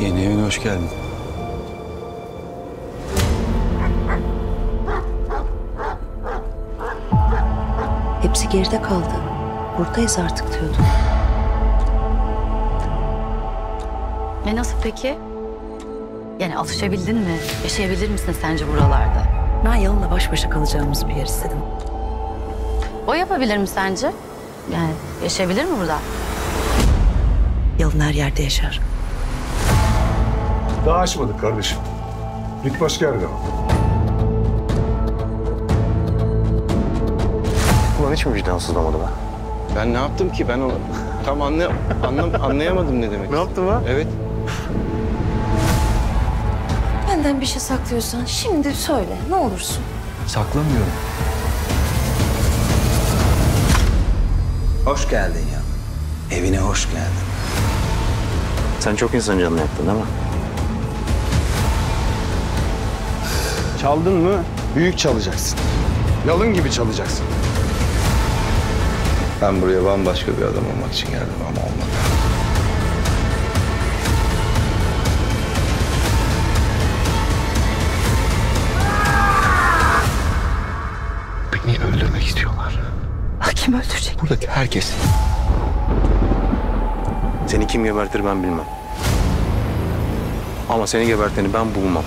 Yeni evine hoş geldin. Hepsi geride kaldı. Buradayız artık diyordum. E nasıl peki? Yani alışabildin mi? Yaşayabilir misin sence buralarda? Ben Yalın'la baş başa kalacağımız bir yer istedim. O yapabilir mi sence? Yani yaşayabilir mi burada? Yalın her yerde yaşar. Daha açmadık kardeşim. Git başka yerde al. Ulan hiç mi vicdan sızlamadı be? Ben ne yaptım ki? Ben onu tam anlay anlam anlayamadım ne demek. Ne yaptın lan? Evet. Benden bir şey saklıyorsan şimdi söyle ne olursun. Saklamıyorum. Hoş geldin ya. Evine hoş geldin. Sen çok insan canını yaktın değil mi? Çaldın mı? Büyük çalacaksın. Yalın gibi çalacaksın. Ben buraya bambaşka bir adam olmak için geldim ama olmadı. Beni öldürmek istiyorlar. Ah, Kim öldürecek? Buradaki herkes. Seni kim gebertir ben bilmem. Ama seni geberteni ben bulmam.